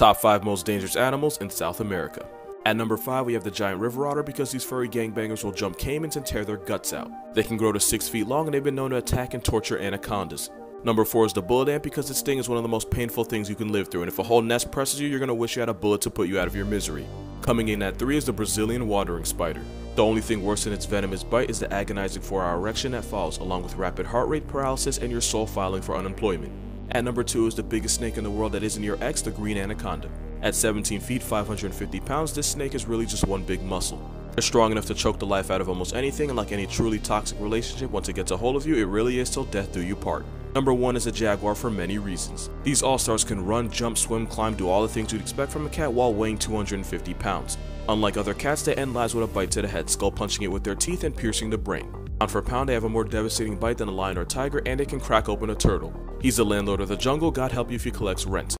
Top 5 most dangerous animals in South America. At number 5 we have the giant river otter because these furry gangbangers will jump caimans and tear their guts out. They can grow to 6 feet long and they've been known to attack and torture anacondas. Number 4 is the bullet ant because its sting is one of the most painful things you can live through and if a whole nest presses you, you're gonna wish you had a bullet to put you out of your misery. Coming in at 3 is the Brazilian wandering spider. The only thing worse than its venomous bite is the agonizing 4 hour erection that follows along with rapid heart rate paralysis and your soul filing for unemployment. At number 2 is the biggest snake in the world that isn't your ex, the green anaconda. At 17 feet 550 pounds, this snake is really just one big muscle. They're strong enough to choke the life out of almost anything and like any truly toxic relationship, once it gets a hold of you, it really is till death do you part. Number 1 is a jaguar for many reasons. These all-stars can run, jump, swim, climb, do all the things you'd expect from a cat while weighing 250 pounds. Unlike other cats, they end lives with a bite to the head, skull punching it with their teeth and piercing the brain. Pound for a pound, they have a more devastating bite than a lion or tiger, and they can crack open a turtle. He's the landlord of the jungle, God help you if he collects rent.